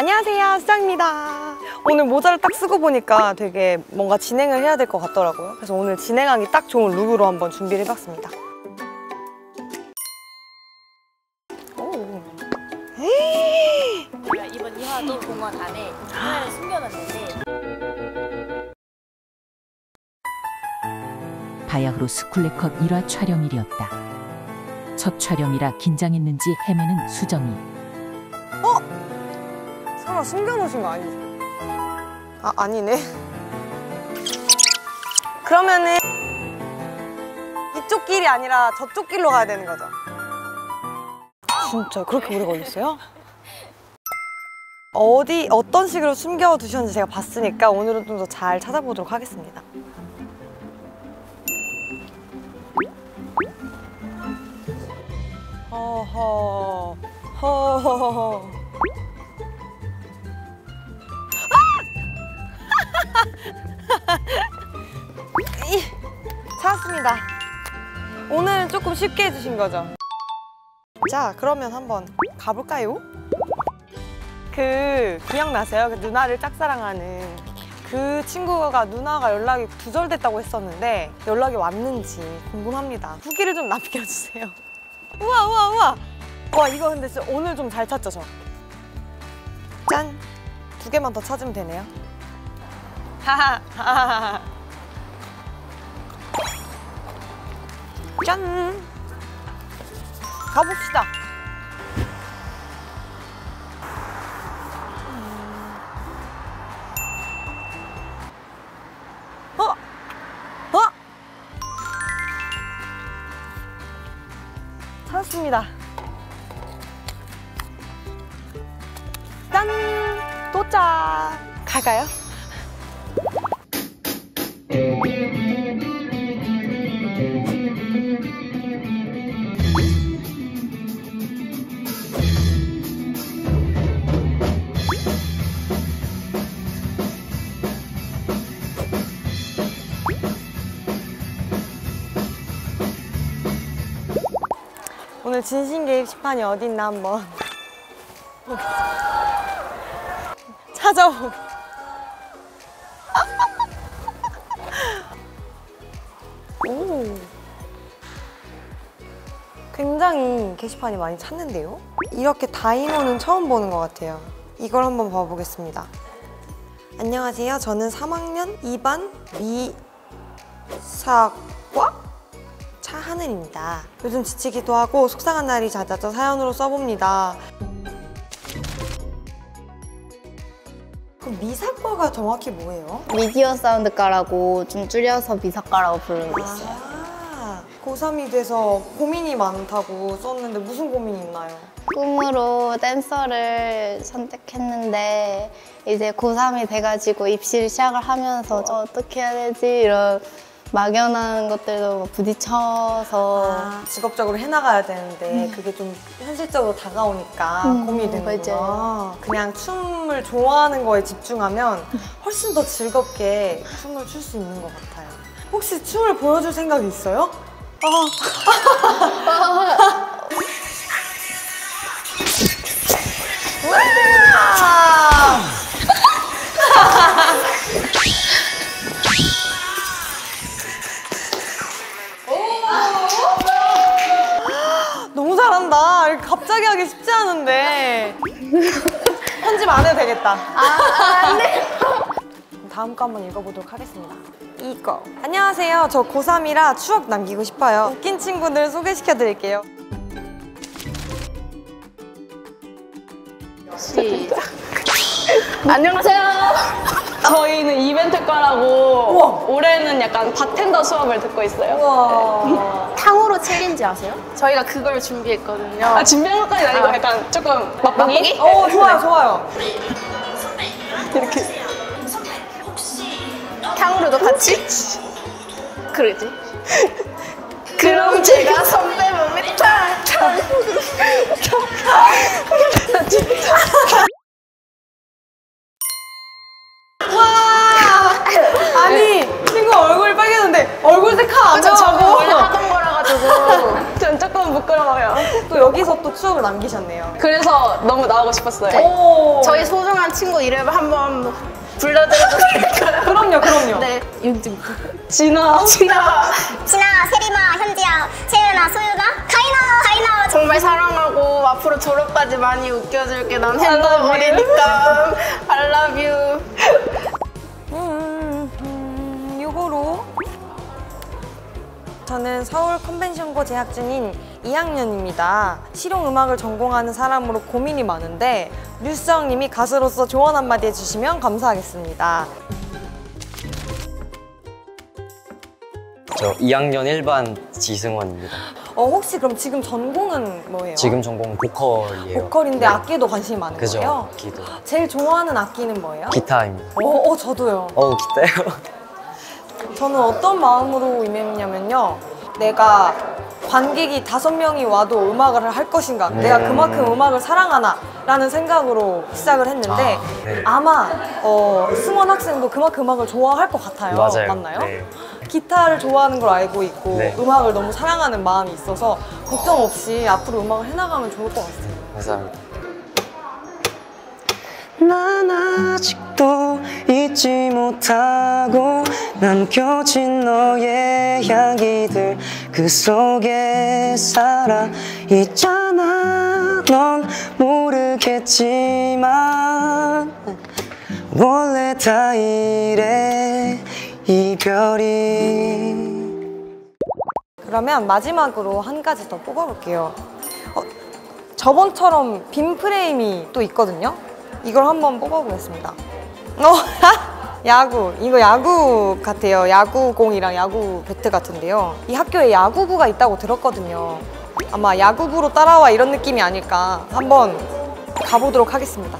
안녕하세요, 수정입니다. 오늘 모자를 딱 쓰고 보니까 되게 뭔가 진행을 해야 될 것 같더라고요. 그래서 오늘 진행하기 딱 좋은 룩으로 한번 준비를 해봤습니다. 오. 에이. 저희가 이번 이화도 공원 안에 카메라를 숨겨놨는데 바야흐로 스쿨레컷 1화 촬영일이었다. 첫 촬영이라 긴장했는지 헤매는 수정이. 설마 숨겨놓으신 거 아니죠? 아, 아니네. 그러면은 이쪽 길이 아니라 저쪽 길로 가야 되는 거죠? 진짜 그렇게 오래 걸렸어요? 어디 어떤 식으로 숨겨 두셨는지 제가 봤으니까 오늘은 좀 더 잘 찾아보도록 하겠습니다. 허허 허허 이, 찾았습니다. 오늘은 조금 쉽게 해주신 거죠? 자, 그러면 한번 가볼까요? 그 기억나세요? 그 누나를 짝사랑하는 그 친구가 누나가 연락이 두절됐다고 했었는데 연락이 왔는지 궁금합니다. 후기를 좀 남겨주세요. 우와 우와 우와! 와 이거 근데 오늘 좀 잘 찾죠 저? 짠! 두 개만 더 찾으면 되네요. 짠! 가봅시다. 어? 어? 찾았습니다. 짠! 도착! 갈까요? 오늘 진심 게시판이 어디 있나 한번. 찾아보고 오. 굉장히 게시판이 많이 찾는데요? 이렇게 다이노는 처음 보는 것 같아요. 이걸 한번 봐보겠습니다. 안녕하세요. 저는 3학년 2반 미사과 차 하늘입니다. 요즘 지치기도 하고 속상한 날이 잦아져 사연으로 써봅니다. 그럼 미사과가 정확히 뭐예요? 미디어 사운드과라고 좀 줄여서 미사과라고 부르고 있어요. 아, 고3이 돼서 고민이 많다고 썼는데 무슨 고민이 있나요? 꿈으로 댄서를 선택했는데 이제 고3이 돼가지고 입시를 시작을 하면서 저 어떻게 해야 되지 이런 막연한 것들도 막 부딪혀서 아, 직업적으로 해나가야 되는데 그게 좀 현실적으로 다가오니까 음, 고민이 되는구나. 맞아요. 그냥 춤을 좋아하는 거에 집중하면 훨씬 더 즐겁게 춤을 출 수 있는 것 같아요. 혹시 춤을 보여줄 생각이 있어요? 아. 않은데. 편집 안 해도 되겠다. 아, 네. 다음 거 한번 읽어보도록 하겠습니다. 이거. 안녕하세요. 저 고3이라 추억 남기고 싶어요. 웃긴 친구들 소개시켜 드릴게요. 시작. 안녕하세요. 저희는 이벤트과라고. 올해는 약간 바텐더 수업을 듣고 있어요. 우 와. 탕후루 챌린지 아세요? 저희가 그걸 준비했거든요. 아, 준비한 것까지 아니고 약간 조금 맛보기? 오, 좋아요, 좋아요. 이렇게. 탕후루도 같이? 그러지. 그럼 제가 선배 몸에 탕탕 와! 추억을 남기셨네요. 그래서 너무 나오고 싶었어요. 오. 저희 소중한 친구 이름을 한번 불러드려도 될까요? 그럼요, 그럼요. 네. 진아. 진아 진아, 세림아, 현지야, 채은아, 소유나, 카이나, 카이나. 정말 사랑하고 앞으로 졸업까지 많이 웃겨줄게. 난 핸드머리니까. I love you. 음, 음, 요거로 저는 서울 컨벤션고 재학 중인 2학년입니다. 실용 음악을 전공하는 사람으로 고민이 많은데 류수정님이 가수로서 조언 한마디 해주시면 감사하겠습니다. 저 2학년 1반 지승원입니다. 어, 혹시 그럼 지금 전공은 뭐예요? 지금 전공 보컬이에요. 보컬인데 네. 악기도 관심이 많은 그죠. 거예요? 악기도. 제일 좋아하는 악기는 뭐예요? 기타입니다. 어, 어, 저도요. 어, 기타요? 저는 어떤 마음으로 임했냐면요. 내가 관객이 다섯 명이 와도 음악을 할 것인가, 내가 그만큼 음악을 사랑하나 라는 생각으로 시작을 했는데 아, 네. 아마 어, 승원 학생도 그만큼 음악을 좋아할 것 같아요. 맞아요. 맞나요? 네. 기타를 좋아하는 걸 알고 있고 네. 음악을 너무 사랑하는 마음이 있어서 걱정 없이 앞으로 음악을 해나가면 좋을 것 같아요. 감사합니다. 난 아직도 잊지 못하고 남겨진 너의 향기들 그 속에 살아 있잖아 넌 모르겠지만 원래 다 이래 이별이 그러면 마지막으로 한 가지 더 뽑아볼게요. 어, 저번처럼 빔 프레임이 또 있거든요. 이걸 한번 뽑아보겠습니다. 어, 야구. 이거 야구 같아요. 야구공이랑 야구 배트 같은데요. 이 학교에 야구부가 있다고 들었거든요. 아마 야구부로 따라와 이런 느낌이 아닐까. 한번 가보도록 하겠습니다.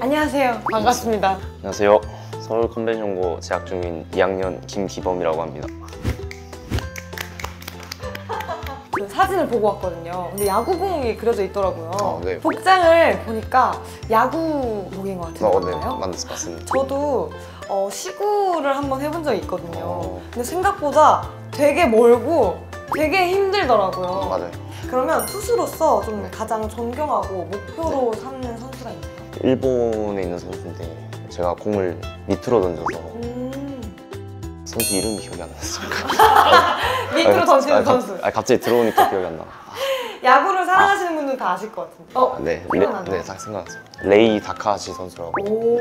안녕하세요. 반갑습니다. 안녕하세요. 서울 컨벤션고 재학 중인 2학년 김기범이라고 합니다. 사진을 보고 왔거든요. 근데 야구공이 그려져 있더라고요. 아, 네. 복장을 보니까 야구복인 것 같은데 어, 네, 맞나요? 만나서 봤습니다. 저도 어, 시구를 한번 해본 적이 있거든요. 어. 근데 생각보다 되게 멀고 되게 힘들더라고요. 맞아요. 그러면 투수로서 좀 네. 가장 존경하고 목표로 삼는 선수가 있나요? 일본에 있는 선수인데 제가 공을 밑으로 던져서 음, 선수 이름이 기억이 안 났어요. 밑으로 던지는 선수. 아니, 갑자기 들어오니까 기억이 안 나. 야구를 사랑하시는 분들은 다 아실 것 같은데. 어, 네, 레, 생각나나요? 네, 딱 생각났어요. 레이 다카하시 선수라고. 오.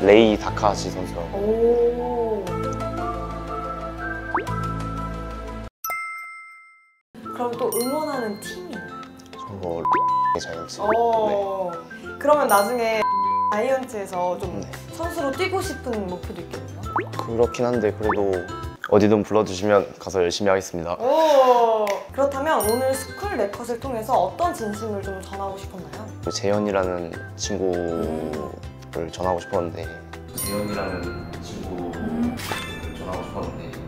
레이 다카하시 선수라고. 오. 그럼 또 응원하는 팀이 있나요? 저 롯데 자이언츠. 어. 그러면 나중에 자이언츠에서 좀 네. 선수로 뛰고 싶은 목표도 있겠네요. 그렇긴 한데 그래도 어디든 불러주시면 가서 열심히 하겠습니다. 오. 그렇다면 오늘 스쿨 네컷을 통해서 어떤 진심을 좀 전하고 싶었나요? 그 재현이라는 친구를 전하고 싶었는데 재현이라는 친구를 전하고 싶었는데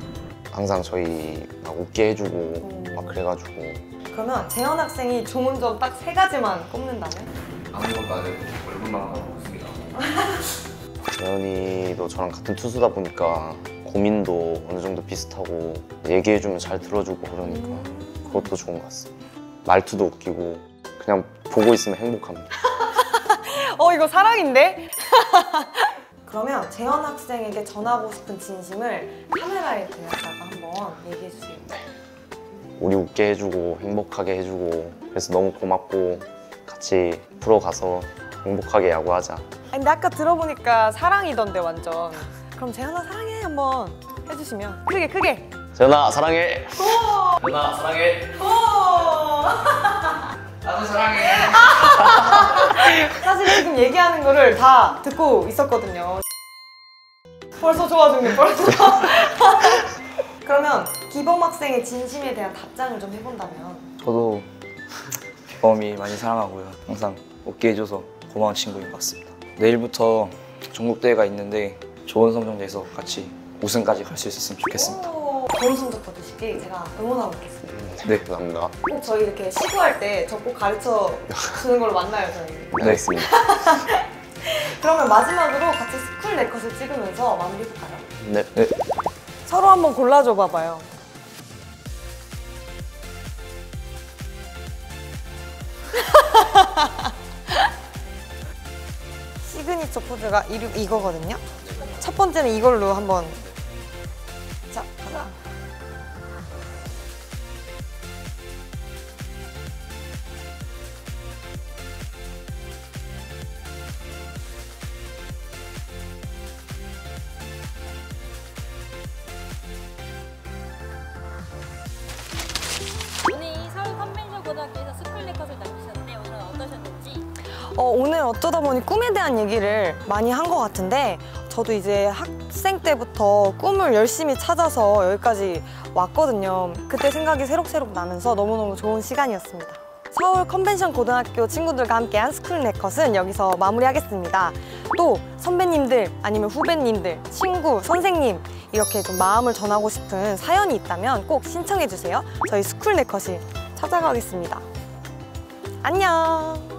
항상 저희 막 웃게 해주고 음. 막 그래가지고 그러면 재현 학생이 좋은 점 딱 세 가지만 꼽는다면? 아무것도 안 해도 얼굴만 하고 재현이도 저랑 같은 투수다 보니까 고민도 어느 정도 비슷하고 얘기해주면 잘 들어주고 그러니까 그것도 좋은 것 같습니다 말투도 웃기고 그냥 보고 있으면 행복합니다 어 이거 사랑인데? 그러면 재현 학생에게 전하고 싶은 진심을 카메라에 대다가 한번 얘기해 주세요. 우리 웃게 해주고 행복하게 해주고 그래서 너무 고맙고 같이 프로 가서 행복하게 야구하자 아니, 근데 아까 들어보니까 사랑이던데 완전. 그럼 재현아 사랑해 한번 해주시면 크게 크게. 재현아 사랑해 재현아 사랑해 나도 사랑해. 사실 지금 얘기하는 거를 다 듣고 있었거든요. 벌써 좋아 죽네 벌써. 그러면 기범 학생의 진심에 대한 답장을 좀 해본다면 저도 기범이 많이 사랑하고요. 항상 웃게 해줘서 고마운 친구인 것 같습니다. 내일부터 전국대회가 있는데 좋은 성적 내서 같이 우승까지 갈 수 있었으면 좋겠습니다. 오, 좋은 성적 거두시길 제가 응원하고 있겠습니다. 네. 감사합니다 꼭 저희 이렇게 시구할 때 저 꼭 가르쳐 주는 걸로 만나요 저희. 네, 알겠습니다 그러면 마지막으로 같이 스쿨 네컷을 찍으면서 마무리해볼까요? 네. 서로 한번 골라줘 봐봐요. 시그니처 포즈가 이, 이거거든요. 첫 번째는 이걸로 한번 어, 오늘 어쩌다 보니 꿈에 대한 얘기를 많이 한 것 같은데 저도 이제 학생 때부터 꿈을 열심히 찾아서 여기까지 왔거든요. 그때 생각이 새록새록 나면서 너무너무 좋은 시간이었습니다. 서울 컨벤션 고등학교 친구들과 함께한 스쿨 네컷은 여기서 마무리하겠습니다. 또 선배님들 아니면 후배님들, 친구, 선생님 이렇게 좀 마음을 전하고 싶은 사연이 있다면 꼭 신청해 주세요. 저희 스쿨 네컷이 찾아가겠습니다. 안녕.